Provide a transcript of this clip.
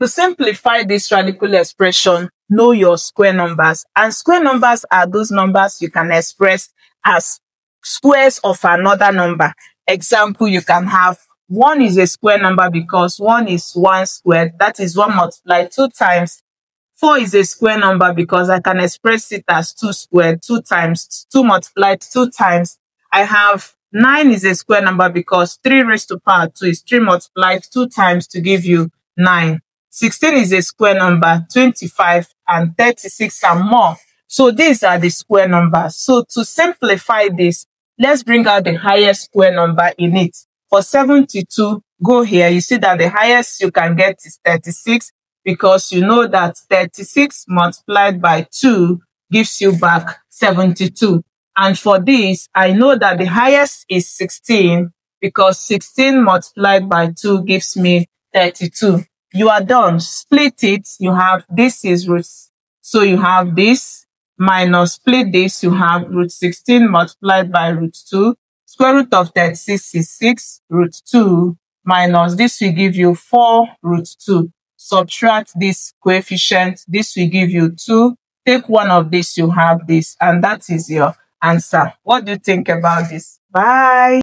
To simplify this radical expression, know your square numbers. And square numbers are those numbers you can express as squares of another number. Example, you can have 1 is a square number because 1 is 1 squared. That is 1 multiplied 2 times. 4 is a square number because I can express it as 2 squared, 2 times, 2 multiplied 2 times. I have 9 is a square number because 3 raised to power 2 is 3 multiplied 2 times to give you 9. 16 is a square number, 25 and 36 and more. So these are the square numbers. So to simplify this, let's bring out the highest square number in it. For 72, go here. You see that the highest you can get is 36 because you know that 36 multiplied by 2 gives you back 72. And for this, I know that the highest is 16 because 16 multiplied by 2 gives me 32. You are done. Split it. You have this is root. So you have this minus split this. You have root 16 multiplied by root 2. Square root of 36 is 6 root 2 minus this will give you 4 root 2. Subtract this coefficient. This will give you 2. Take one of this, you have this, and that is your answer. What do you think about this? Bye.